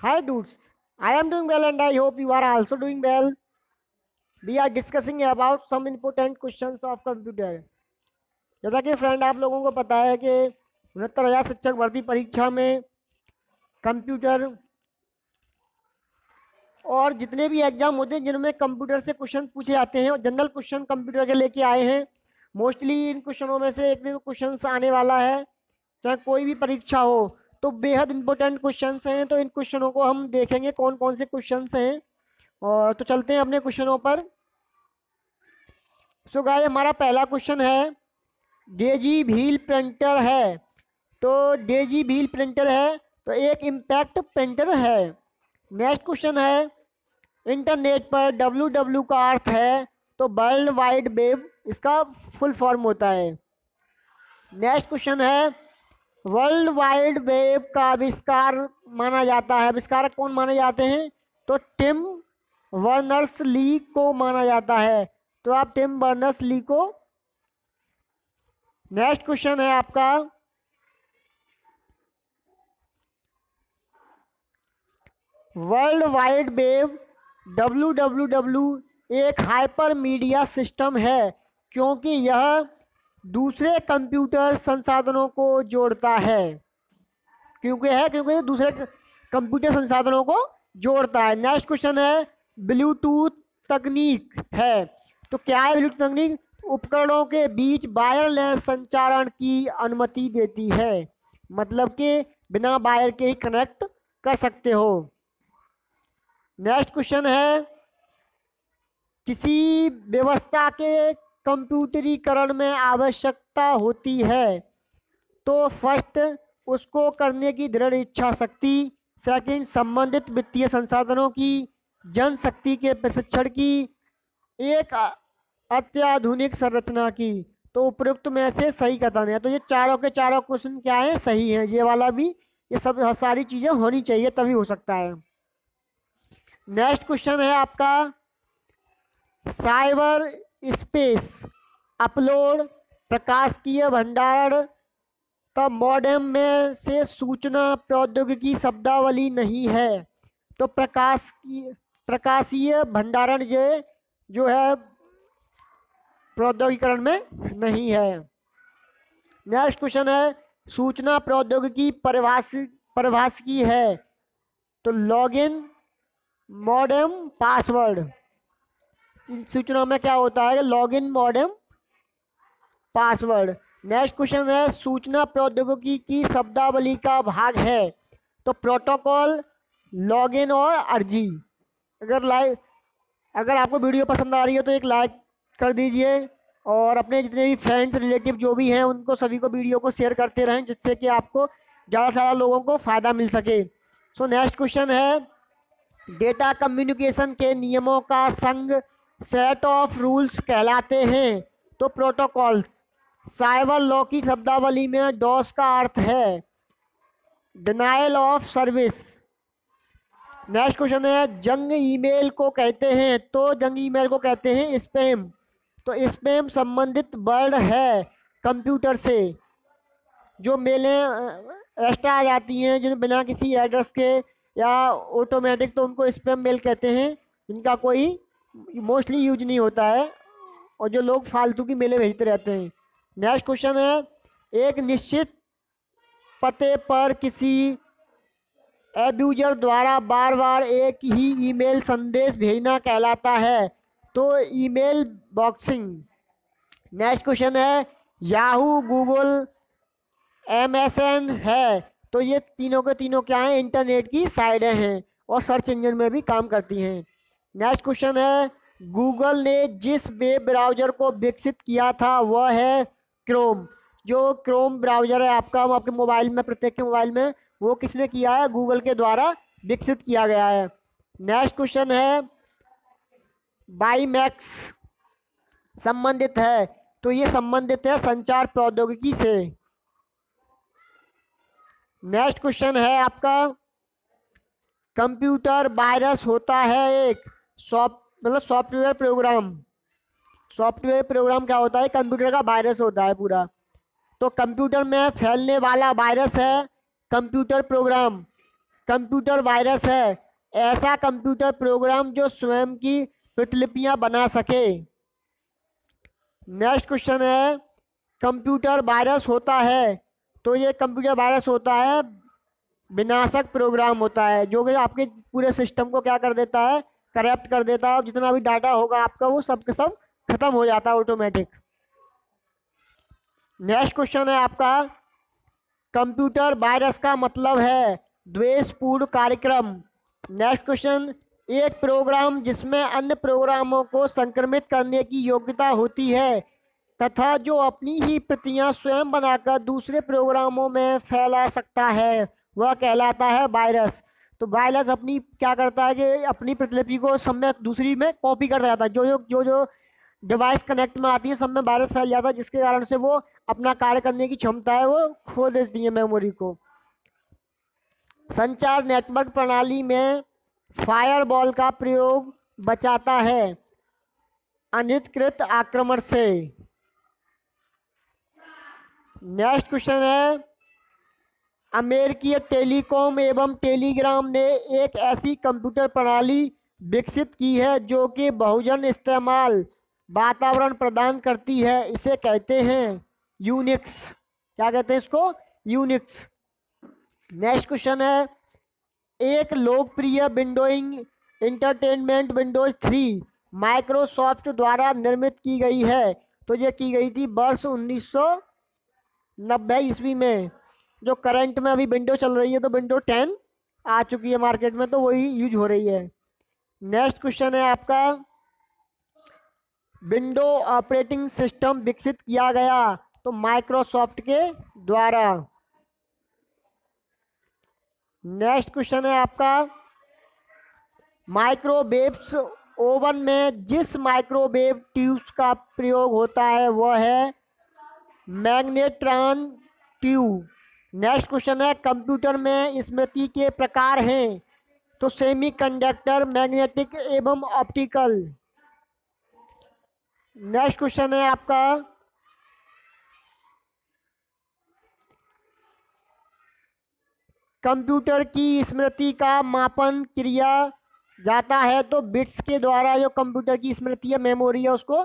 Hi dudes, I am doing well and I hope you are also doing well. We are discussing about some important questions of computer. जैसा कि friend आप लोगों को पता है कि उनहत्तर हज़ार शिक्षक भर्ती परीक्षा में कंप्यूटर और जितने भी एग्ज़ाम होते हैं जिनमें कंप्यूटर से क्वेश्चन पूछे जाते हैं और जनरल क्वेश्चन कंप्यूटर के लेके आए हैं मोस्टली इन क्वेश्चनों में से एक क्वेश्चन आने वाला है चाहे कोई भी परीक्षा हो तो बेहद इंपॉर्टेंट क्वेश्चन हैं तो इन क्वेश्चनों को हम देखेंगे कौन कौन से क्वेश्चन हैं। और तो चलते हैं अपने क्वेश्चनों पर। सो गाय हमारा पहला क्वेश्चन है डेजी भील प्रिंटर है। तो डेजी भील प्रिंटर है तो एक इम्पैक्ट प्रिंटर है। नेक्स्ट क्वेश्चन है इंटरनेट पर डब्ल्यू डब्ल्यू का अर्थ है तो वर्ल्ड वाइड वेब इसका फुल फॉर्म होता है। नेक्स्ट क्वेश्चन है वर्ल्ड वाइड वेब का आविष्कार माना जाता है। आविष्कारक कौन माने जाते हैं? तो टिम वर्नर्स ली को माना जाता है। तो आप टिम वर्नर्स ली को नेक्स्ट क्वेश्चन है आपका। World wide web W W W एक हाइपर मीडिया सिस्टम है, क्योंकि यह दूसरे कंप्यूटर संसाधनों को जोड़ता है। क्योंकि है, क्योंकि दूसरे कंप्यूटर संसाधनों को जोड़ता है। नेक्स्ट क्वेश्चन है ब्लूटूथ तकनीक है। तो क्या है ब्लूटूथ तकनीक? उपकरणों के बीच वायरलेस संचारण की अनुमति देती है। मतलब कि बिना वायर के ही कनेक्ट कर सकते हो। नेक्स्ट क्वेश्चन है, किसी व्यवस्था के कंप्यूटरीकरण में आवश्यकता होती है तो फ़र्स्ट उसको करने की दृढ़ इच्छा शक्ति, सेकंड संबंधित वित्तीय संसाधनों की, जनशक्ति के प्रशिक्षण की, एक अत्याधुनिक संरचना की तो उपयुक्त में से सही कथन है। तो ये चारों के चारों क्वेश्चन क्या है? सही है। ये वाला भी, ये सब सारी चीज़ें होनी चाहिए, तभी हो सकता है। नेक्स्ट क्वेश्चन है आपका, साइबर स्पेस अपलोड प्रकाशकीय भंडारण का मॉडेम में से सूचना प्रौद्योगिकी शब्दावली नहीं है। तो प्रकाश की प्रकाशीय भंडारण ये जो है प्रौद्योगिकरण में नहीं है। नेक्स्ट क्वेश्चन है, सूचना प्रौद्योगिकी परिभाष परिभाष की है। तो लॉगिन मॉडेम पासवर्ड सूचना में क्या होता है log in modem password next question है, सूचना प्रौद्योगिकी की शब्दावली का भाग है तो प्रोटोकॉल लॉगिन और अर्जी. अगर लाइक अगर आपको वीडियो पसंद आ रही है तो एक लाइक कर दीजिए और अपने जितने भी फ्रेंड्स रिलेटिव जो भी हैं, उनको सभी को वीडियो को शेयर करते रहें, जिससे कि आपको ज़्यादा से ज़्यादा लोगों को फ़ायदा मिल सके. सो नेक्स्ट क्वेश्चन है डेटा कम्युनिकेशन के नियमों का संग सेट ऑफ़ रूल्स कहलाते हैं। तो प्रोटोकॉल्स, साइबर लॉ की शब्दावली में डॉस का अर्थ है denial of service next question है, जंग ईमेल को कहते हैं तो जंग ईमेल को कहते हैं स्पैम तो स्पैम संबंधित वर्ड है कंप्यूटर से, जो मेलें एक्स्ट्रा आ जाती हैं, जिन बिना किसी एड्रेस के, या ऑटोमेटिक तो उनको स्पैम मेल कहते हैं, जिनका कोई मोस्टली यूज़ नहीं होता है। और जो लोग फालतू की मेले भेजते रहते हैं। नेक्स्ट क्वेश्चन है, एक निश्चित पते पर किसी एब्यूजर द्वारा बार बार एक ही ईमेल संदेश भेजना कहलाता है। तो ईमेल बॉक्सिंग नेक्स्ट क्वेश्चन है याहू गूगल एमएसएन है। तो ये तीनों के तीनों क्या हैं? इंटरनेट की साइडें हैं और सर्च इंजन में भी काम करती हैं। नेक्स्ट क्वेश्चन है गूगल ने जिस वेब ब्राउज़र को विकसित किया था, वह है क्रोम। जो क्रोम ब्राउज़र है आपका आपके मोबाइल में, प्रत्येक के मोबाइल में, वो किसने किया है? गूगल के द्वारा विकसित किया गया है। नेक्स्ट क्वेश्चन है बाईमैक्स संबंधित है। तो ये संबंधित है संचार प्रौद्योगिकी से। नेक्स्ट क्वेश्चन है आपका, कंप्यूटर वायरस होता है एक, सॉफ्ट मतलब सॉफ्टवेयर प्रोग्राम। सॉफ्टवेयर प्रोग्राम क्या होता है? कंप्यूटर का वायरस होता है पूरा। तो कंप्यूटर में फैलने वाला वायरस है कंप्यूटर प्रोग्राम। कंप्यूटर वायरस है। ऐसा कंप्यूटर प्रोग्राम जो स्वयं की प्रतिलिपियाँ बना सके। नेक्स्ट क्वेश्चन है, कंप्यूटर वायरस होता है। तो ये कंप्यूटर वायरस होता है, विनाशक प्रोग्राम होता है, जो कि आपके पूरे सिस्टम को क्या कर देता है? करप्ट कर देता है और जितना भी डाटा होगा आपका वो सब के सब खत्म हो जाता है ऑटोमेटिक नेक्स्ट क्वेश्चन है आपका कंप्यूटर वायरस का मतलब है द्वेषपूर्ण कार्यक्रम. नेक्स्ट क्वेश्चन एक प्रोग्राम जिसमें अन्य प्रोग्रामों को संक्रमित करने की योग्यता होती है तथा जो अपनी ही प्रतियाँ स्वयं बनाकर दूसरे प्रोग्रामों में फैला सकता है, वह कहलाता है वायरस तो वायरस अपनी क्या करता है कि अपनी प्रतिलिपि को सब में दूसरी में कॉपी कर जाता है। जो जो जो जो डिवाइस कनेक्ट में आती है, सब में वायरस फैल जाता है, जिसके कारण से वो अपना कार्य करने की क्षमता है, वो खो देती है मेमोरी को। संचार नेटवर्क प्रणाली में फायरबॉल का प्रयोग बचाता है अनिधिकृत आक्रमण से। नेक्स्ट क्वेश्चन है अमेरिकी टेलीकॉम एवं टेलीग्राम ने एक ऐसी कंप्यूटर प्रणाली विकसित की है जो कि बहुजन इस्तेमाल वातावरण प्रदान करती है, इसे कहते हैं यूनिक्स क्या कहते हैं इसको? यूनिक्स नेक्स्ट क्वेश्चन है, एक लोकप्रिय windowing entertainment Windows three Microsoft द्वारा निर्मित की गई है। तो ये की गई थी वर्ष उन्नीस सौ नब्बे ईस्वी में। जो करंट में अभी विंडो चल रही है तो विंडो टेन आ चुकी है मार्केट में तो वही यूज़ हो रही है। नेक्स्ट क्वेश्चन है आपका। विंडो ऑपरेटिंग सिस्टम विकसित किया गया तो माइक्रोसॉफ्ट के द्वारा। नेक्स्ट क्वेश्चन है आपका। माइक्रोवेव्स ओवन में जिस माइक्रोवेव ट्यूब्स का प्रयोग होता है, वह है मैग्नेट्रॉन ट्यूब नेक्स्ट क्वेश्चन है कंप्यूटर में स्मृति के प्रकार हैं तो सेमीकंडक्टर मैग्नेटिक एवं ऑप्टिकल नेक्स्ट क्वेश्चन है आपका। कंप्यूटर की स्मृति का मापन किया जाता है तो बिट्स के द्वारा जो कंप्यूटर की स्मृति है मेमोरी है, उसको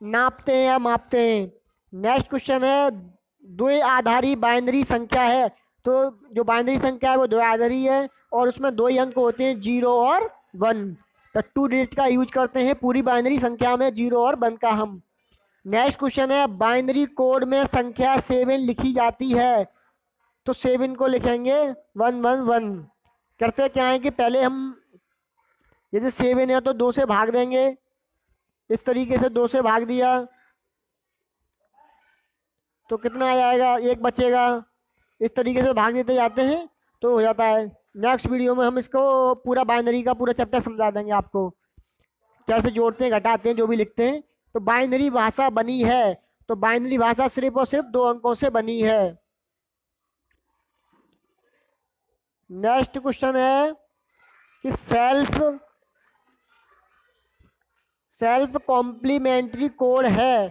नापते हैं या मापते हैं। नेक्स्ट क्वेश्चन है द्वि आधारी बाइनरी संख्या है। तो जो बाइनरी संख्या है वो दो आधारी है और उसमें दो ही अंक होते हैं, ज़ीरो और वन। तो टू डिजिट का यूज़ करते हैं, पूरी बाइनरी संख्या में ज़ीरो और वन का हम। नेक्स्ट क्वेश्चन है, बाइनरी कोड में संख्या सेवन लिखी जाती है। तो सेवन को लिखेंगे, वन वन वन। करते क्या है कि पहले हम जैसे सेवन है तो दो से भाग देंगे। इस तरीके से दो से भाग दिया। तो कितना आ जाएगा एक बचेगा। इस तरीके से भाग देते जाते हैं तो हो जाता है। नेक्स्ट वीडियो में हम इसको पूरा बाइनरी का पूरा चैप्टर समझा देंगे आपको। कैसे जोड़ते हैं, घटाते हैं, जो भी लिखते हैं। तो बाइनरी भाषा बनी है। तो बाइनरी भाषा सिर्फ़ और सिर्फ़ दो अंकों से बनी है। नेक्स्ट क्वेश्चन है कि सेल्फ सेल्फ कॉम्प्लीमेंट्री कोड है।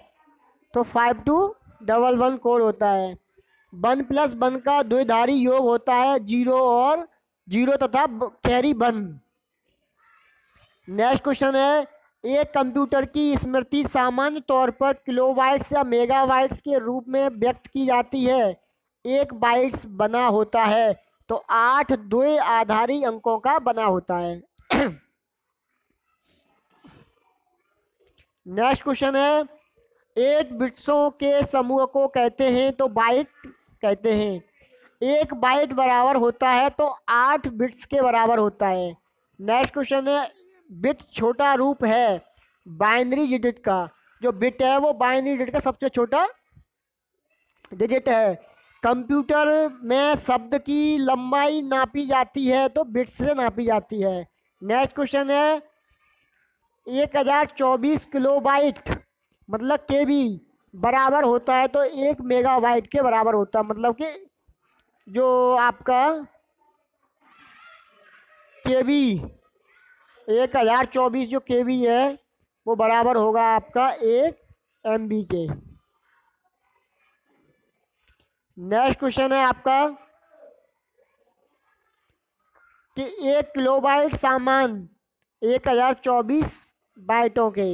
तो five two double one code होता है। वन प्लस वन का द्विधारी योग होता है, ज़ीरो और ज़ीरो तथा कैरी वन। नेक्स्ट क्वेश्चन है, एक कंप्यूटर की स्मृति सामान्य तौर पर किलोबाइट्स या मेगाबाइट्स के रूप में व्यक्त की जाती है। एक बाइट्स बना होता है तो आठ दो आधारी अंकों का बना होता है। नेक्स्ट क्वेश्चन है एट बिट्सों के समूह को कहते हैं तो बाइट कहते हैं। एक बाइट बराबर होता है तो आठ बिट्स के बराबर होता है। नेक्स्ट क्वेश्चन है, बिट छोटा रूप है बाइनरी डिजिट का। जो बिट है वो बाइनरी डिजिट का सबसे छोटा डिजिट है। कंप्यूटर में शब्द की लंबाई नापी जाती है तो बिट से नापी जाती है। नेक्स्ट क्वेश्चन है, एक हज़ार चौबीस किलो बाइट मतलब के बी बराबर होता है तो एक मेगाबाइट के बराबर होता है। मतलब कि जो आपका के बी एक हज़ार चौबीस जो के बी है, वो बराबर होगा आपका एक एम बी के नेक्स्ट क्वेश्चन है आपका कि एक किलो किलोबाइट सामान एक हज़ार चौबीस बाइटों के,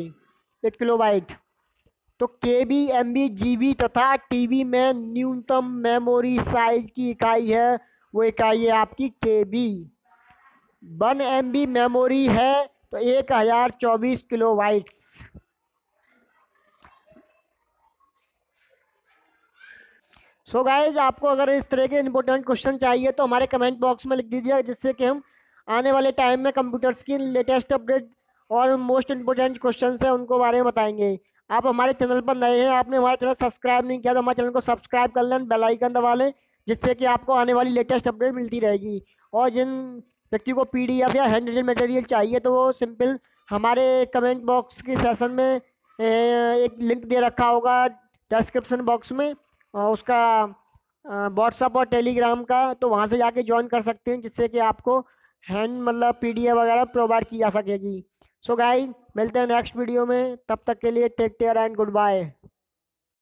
एक किलो किलोबाइट तो K B M B G B तथा टी वी में न्यूनतम मेमोरी साइज़ की इकाई है, वो इकाई है आपकी K B one M B memory है तो एक हज़ार चौबीस किलो वाइट्स सो गाइज़ आपको अगर इस तरह के इंपॉर्टेंट क्वेश्चन चाहिए तो हमारे कमेंट बॉक्स में लिख दीजिए, जिससे कि हम आने वाले टाइम में कंप्यूटर्स की लेटेस्ट अपडेट और मोस्ट इंपॉर्टेंट क्वेश्चन है, उनको बारे में बताएँगे। आप हमारे चैनल पर नए हैं, आपने हमारा चैनल सब्सक्राइब नहीं किया तो हमारे चैनल को सब्सक्राइब कर लें, बेल आइकन दबा लें, जिससे कि आपको आने वाली लेटेस्ट अपडेट मिलती रहेगी। और जिन व्यक्ति को पीडीएफ या हैंड रिटेड मटेरियल चाहिए तो वो सिंपल हमारे कमेंट बॉक्स के सेशन में एक लिंक दे रखा होगा डिस्क्रिप्शन बॉक्स में उसका व्हाट्सअप और टेलीग्राम का तो वहाँ से जाके ज्वाइन कर सकते हैं, जिससे कि आपको हैंड मतलब पीडीएफ वगैरह प्रोवाइड की जा सकेगी। सो गाइज़ मिलते हैं नेक्स्ट वीडियो में। तब तक के लिए take care and good bye